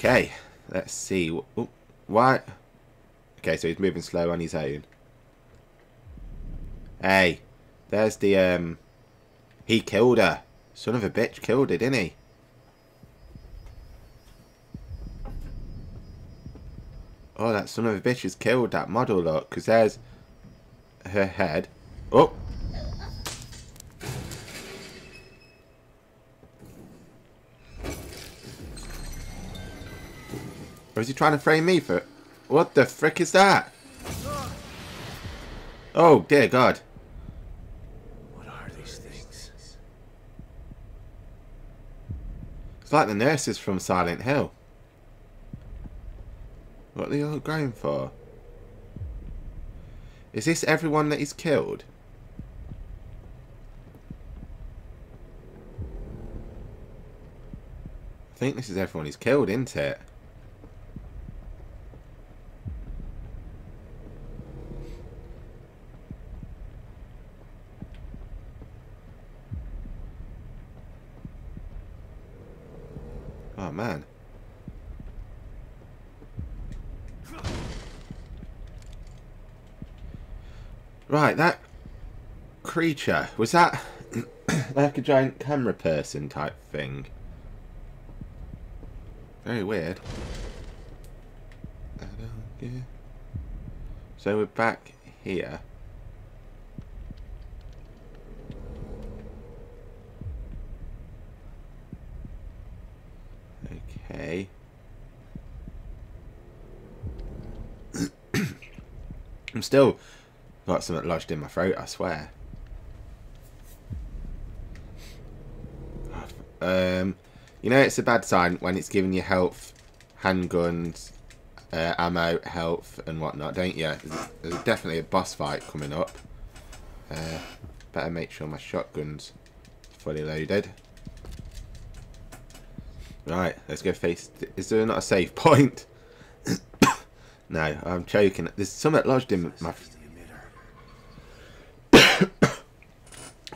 Okay, let's see. Oh, why? Okay, so he's moving slow on his own. Hey, there's the, um... He killed her. Son of a bitch killed her, didn't he? Oh, that son of a bitch has killed that model, look. Because there's her head. Oh! Or is he trying to frame me for... What the frick is that? Oh, dear God. What are these things? It's like the nurses from Silent Hill. What are they all going for? Is this everyone that he's killed? I think this is everyone he's killed, isn't it? Oh man. Right, that creature, was that like a giant camera person type thing? Very weird. So we're back here. Okay. I'm still got something lodged in my throat, I swear. Um, you know it's a bad sign when it's giving you health, handguns, uh, ammo, health, and whatnot, don't you? There's, definitely a boss fight coming up. Uh, better make sure my shotgun's fully loaded. Right, let's go face... Is there not a save point? No, I'm choking. There's something lodged in my... The.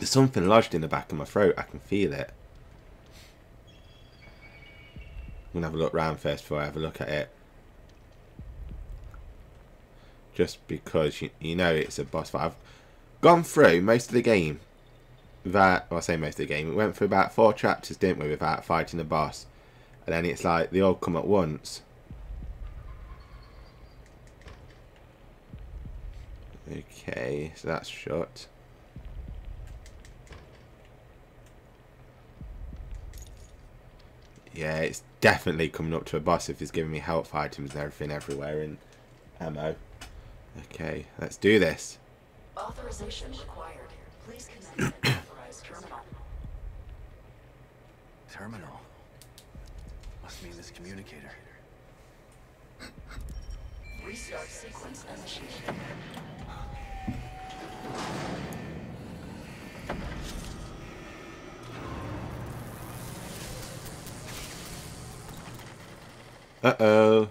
There's something lodged in the back of my throat. I can feel it. I'm going to have a look round first before I have a look at it. Just because you, you know it's a boss fight. I've gone through most of the game That, Well, I say most of the game. We went through about four chapters, didn't we, without fighting the boss. And then it's like they all come at once. Okay, so that's shut. Yeah, it's definitely coming up to a boss if he's giving me health items and everything everywhere and ammo. Okay, let's do this. Authorization required. Please connect an authorized terminal. Terminal. Must mean this communicator. Restart sequence initiated. Uh-oh.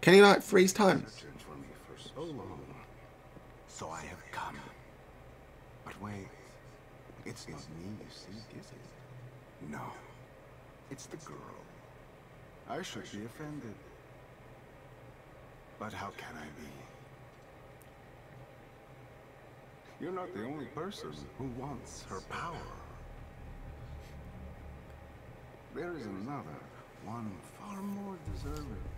Can you not freeze time? Searching for me for so long. So I have come. But wait. It's not me you seek, is it? No. It's the girl. I should be offended. But how can I be? You're not the only person who wants her power. There is another, one far more deserving.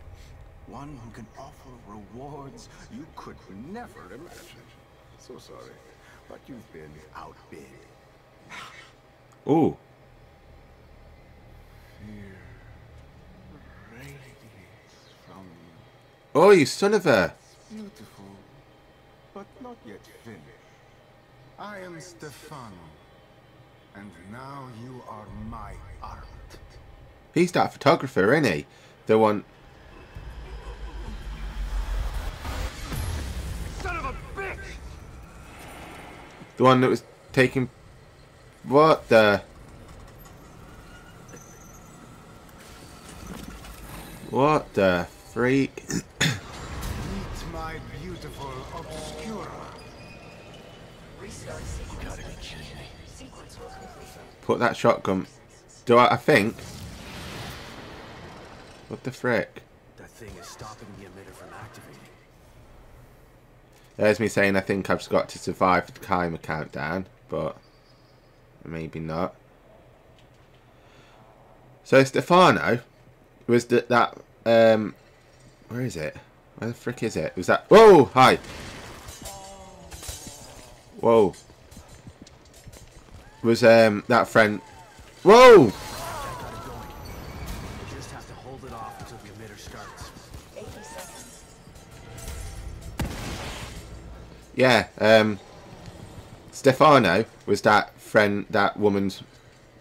One who can offer rewards you could never imagine. So sorry, but you've been outbid. Ooh. Fear radiates from you. Oh, you son of a... Beautiful, but not yet finished. I am Stefano, and now you are my art. He's that photographer, isn't he? The one... Son of a bitch! The one that was taking... What the... What the freak? Meet my beautiful Obscura. Restart sequence. Gotta be kidding me. Sequence will complete. Put that shotgun. Do I? I think. What the frick? That thing is stopping the emitter from activating. There's me saying I think I've got to survive the timer countdown, but maybe not. So Stefano was that that um where is it? Where the frick is it? Was that Whoa! Hi! Whoa. Was um that friend Whoa! That got it going. You just have to hold it off until the emitter starts. 80 seconds. Yeah, um Stefano was that friend that woman's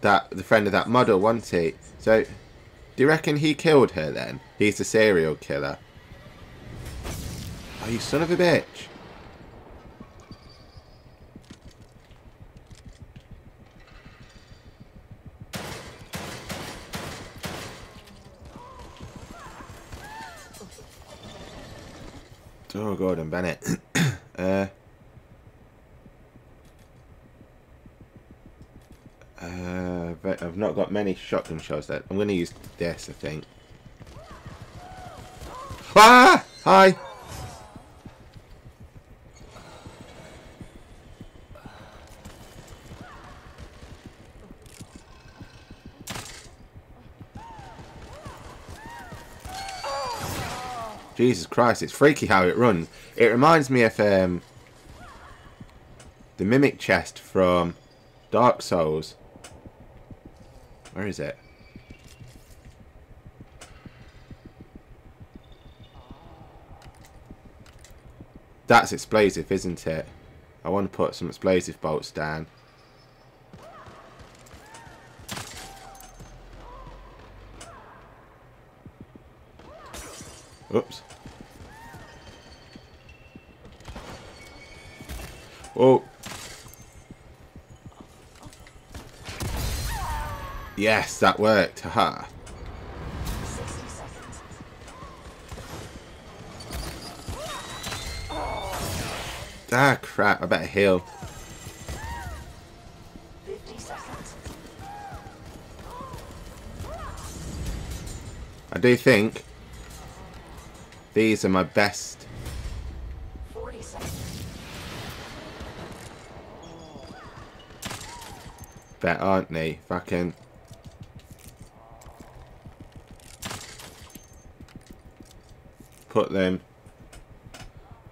that the friend of that model, wasn't he? So do you reckon he killed her then? He's the serial killer. Oh you son of a bitch. Oh, Gordon Bennett. uh, uh, but I've not got many shotgun shells there. I'm going to use this, I think. Ah! Hi! Jesus Christ, it's freaky how it runs. It reminds me of um, the Mimic Chest from Dark Souls. Where is it? That's explosive, isn't it? I want to put some explosive bolts down. Oops. Yes, that worked. Haha. Ah, crap. I better heal. I do think these are my best. 40 bet, aren't they? If Put them...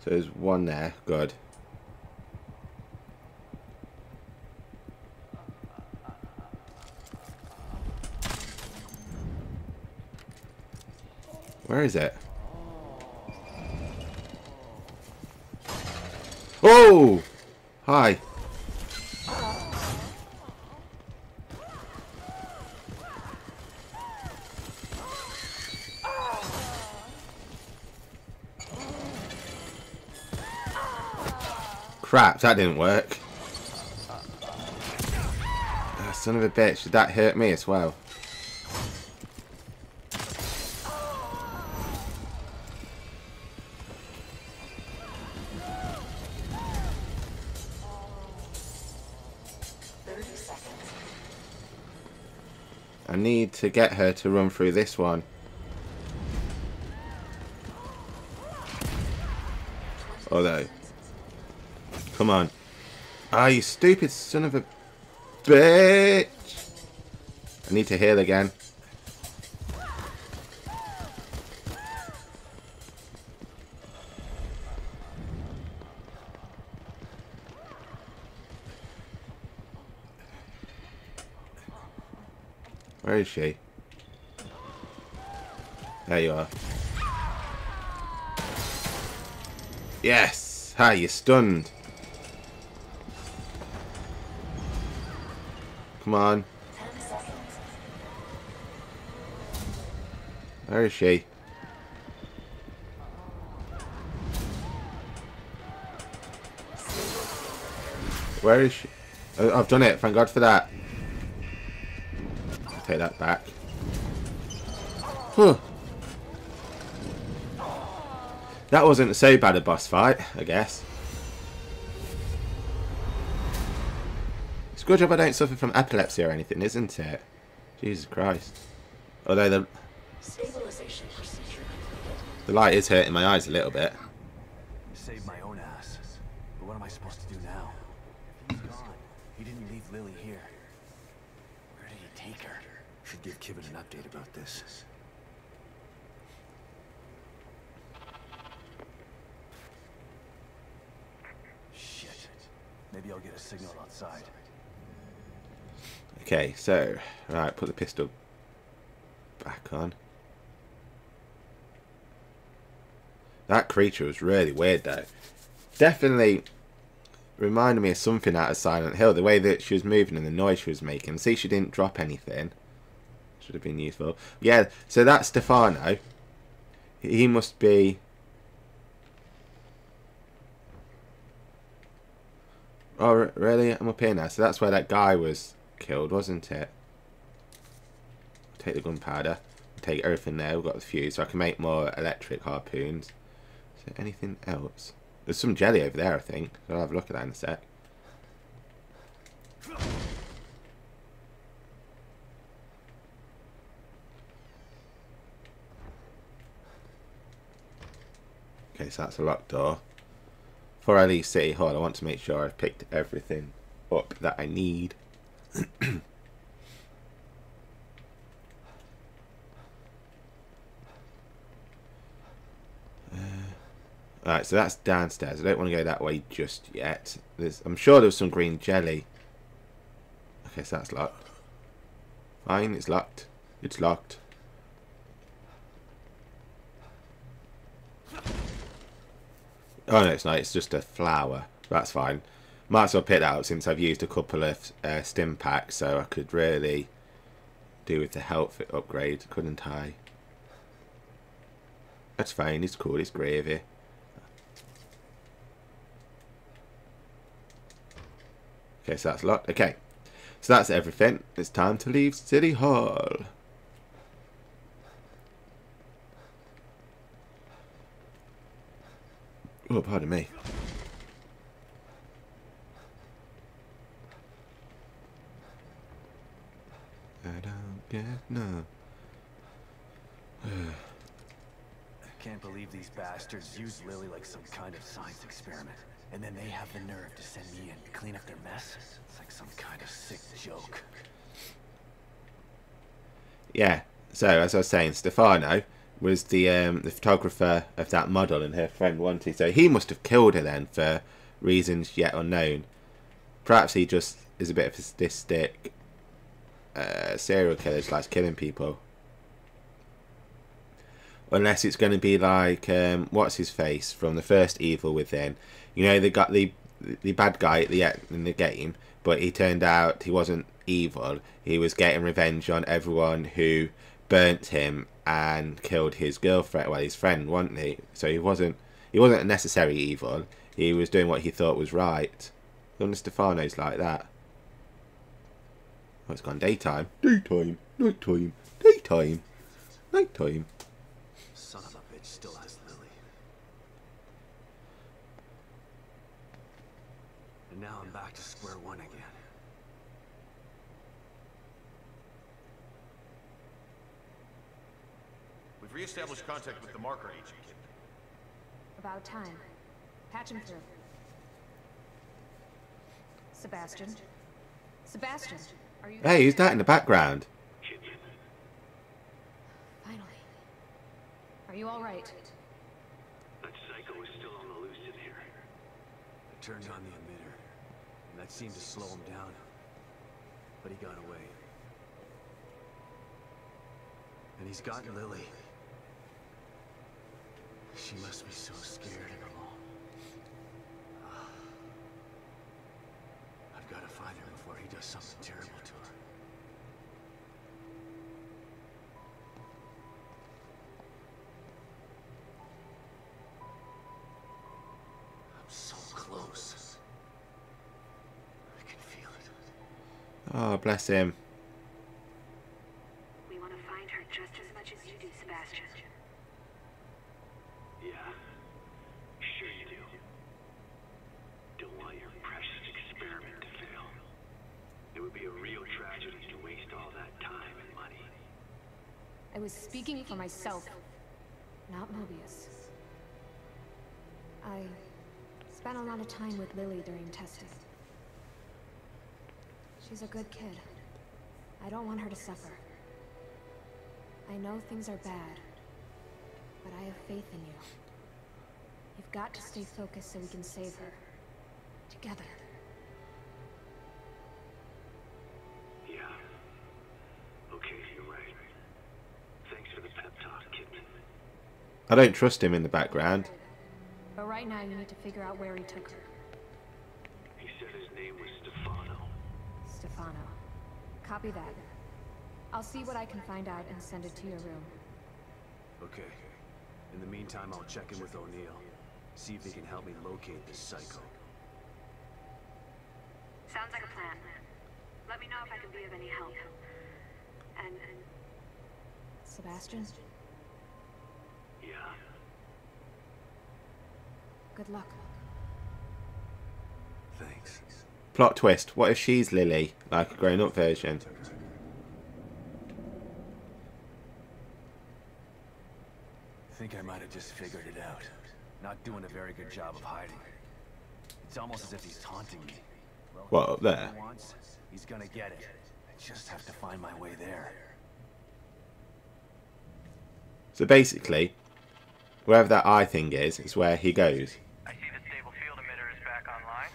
So there's one there. Good. Where is it? Oh! Hi. Crap, that didn't work. Ah, son of a bitch, did that hurt me as well? I need to get her to run through this one. Although, come on. Ah, you stupid son of a bitch! I need to heal again. Where is she? There you are. Yes! Ha, you stunned. Come on. 10. Where is she? Where is she? Oh, I've done it. Thank God for that. I'll take that back. Huh. That wasn't so bad a boss fight, I guess. Good job I don't suffer from epilepsy or anything, isn't it? Jesus Christ. Although the, Stabilization procedure completed. the light is hurting my eyes a little bit. Saved my own ass. But what am I supposed to do now? He's gone, he didn't leave Lily here. Where did he take her? Should give Kidman an update about this. Shit. Maybe I'll get a signal outside. Okay, so, right, put the pistol back on. That creature was really weird though. Definitely reminded me of something out of Silent Hill. The way that she was moving and the noise she was making. See, she didn't drop anything. Should have been useful. Yeah, so that's Stefano. He must be... Oh, really? I'm up here now. So that's where that guy was killed, wasn't it? Take the gunpowder. Take everything there. We've got the fuse, so I can make more electric harpoons. Is there anything else? There's some jelly over there, I think. I'll have a look at that in a sec. Okay, so that's a locked door. Before I leave City Hall, I want to make sure I've picked everything up that I need. Uh, Alright, so that's downstairs. I don't want to go that way just yet. There's, I'm sure there was some green jelly. Okay, so that's locked. Fine, it's locked. It's locked. Oh no, it's not. It's just a flower. That's fine. Might as well pick that up since I've used a couple of uh, stim packs, so I could really do with the health upgrade, couldn't I? That's fine. It's cool. It's gravy. Okay, so that's a lot. Okay, so that's everything. It's time to leave City Hall. Oh, pardon me. I don't get no. Can't believe these bastards used Lily like some kind of science experiment. And then they have the nerve to send me in to clean up their mess? It's like some kind of sick joke. Yeah. So as I was saying, Stefano was the um, the photographer of that model, and her friend wanted. So he must have killed her then for reasons yet unknown. Perhaps he just is a bit of a sadistic uh, serial killers likes killing people. Unless it's going to be like um, what's his face from the first Evil Within. You know, they got the the bad guy at the e- in the game, but he turned out he wasn't evil. He was getting revenge on everyone who burnt him and killed his girlfriend, well, his friend, wasn't he? So he wasn't he wasn't a necessary evil. He was doing what he thought was right. Of Stefano's like that. Oh, it's gone daytime. Daytime. Nighttime. Daytime. Nighttime. Son of a bitch still has Lily. And now I'm back to square one again. We've reestablished contact with the marker agent. About time. Patch him through. Sebastian? Sebastian, are you Hey, who's that in the background? Finally. Are you all right? That psycho is still on the loose in here. I turned on the emitter, and that seemed to slow him down. But he got away. And he's gotten Lily. She must be so scared and alone. I've got to find her before he does something terrible Oh, bless him. We want to find her just as much as you do, Sebastian. Yeah, sure you do. Don't want your precious experiment to fail. It would be a real tragedy to waste all that time and money. I was speaking for myself, not Mobius. I spent a lot of time with Lily during testing. She's a good kid. I don't want her to suffer. I know things are bad, but I have faith in you. You've got to stay focused so we can save her. Together. Yeah. Okay, you're right. Thanks for the pep talk, Kidman. I don't trust him in the background. But right now you need to figure out where he took her. He said his name was Stefano. Stefano. Copy that. I'll see what I can find out and send it to your room. Okay. In the meantime, I'll check in with O'Neal. See if he can help me locate this psycho. Sounds like a plan. Let me know if I can be of any help. And, and Sebastian, Yeah. good luck. Thanks. Plot twist. What if she's Lily, like a grown-up version? Think I might have just figured it out. Not doing a very good job of hiding. It's almost as if he's taunting me. Well, What, up there? he's gonna get it. I just have to find my way there. So basically, wherever that eye thing is, is where he goes. I see the stable field emitter is back online.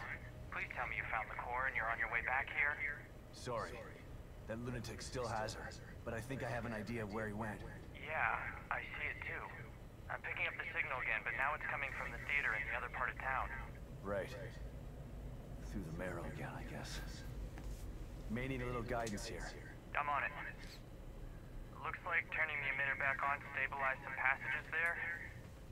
Please tell me you found the core and you're on your way back here. Sorry. That lunatic still has her, but I think I have an idea of where he went. Yeah, I see it too. I'm picking up the signal again, but now it's coming from the theater in the other part of town. Right. Through the marrow again, I guess. May need a little guidance here. I'm on it. Looks like turning the emitter back on stabilized some passages there.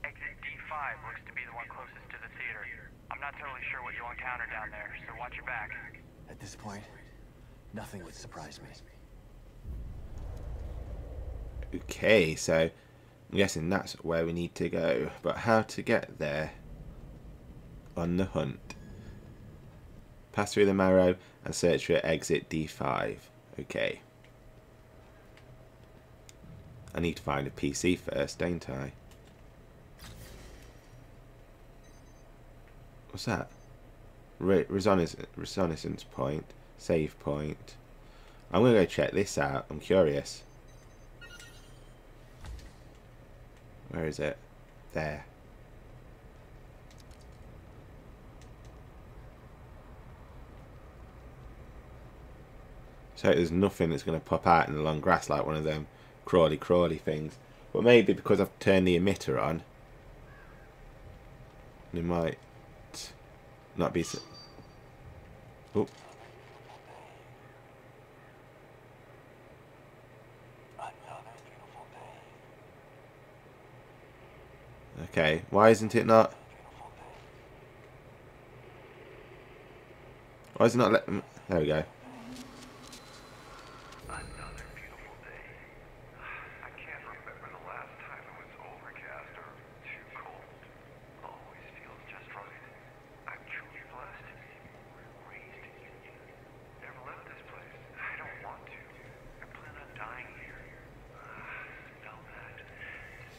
Exit D5 looks to be the one closest to the theater. I'm not totally sure what you'll encounter down there, so watch your back. At this point, nothing would surprise me. Okay, so I'm guessing that's where we need to go. But how to get there? On the hunt. Pass through the marrow and search for exit D5. Okay. I need to find a PC first, don't I? What's that? Re point. Save point. I'm going to go check this out. I'm curious. Where is it? There. So there's nothing that's going to pop out in the long grass like one of them crawly crawly things. But maybe because I've turned the emitter on, it might not be. So oh. Okay, why isn't it not? Why is it not let There we go. Another beautiful day. I can't remember the last time it was overcast or too cold. Always feels just right. I'm truly blessed to be raised in Union. Never left this place. I don't want to. I plan on dying here. Ah, smell that.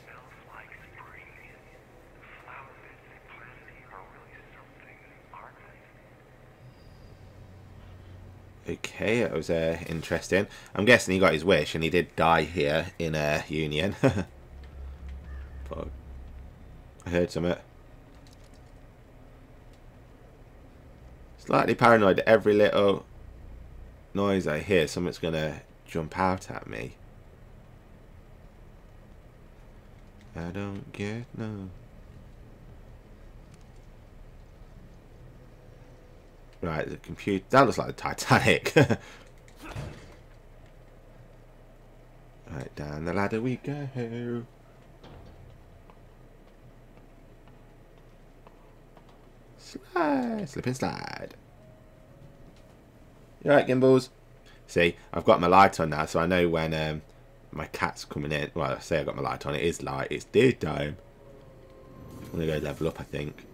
smells like spring. The flower beds they planted here are really something, aren't they? Okay, that was uh, interesting. I'm guessing he got his wish and he did die here in uh, Union. I heard something. Slightly paranoid that every little noise I hear, something's going to jump out at me. I don't get no. Right, the computer. That looks like the Titanic. right, down the ladder we go. Slide, slip and slide. You alright, Gimbals? See, I've got my light on now, so I know when um, my cat's coming in. Well, I say I've got my light on. It is light. It's daytime. I'm gonna go level up, I think.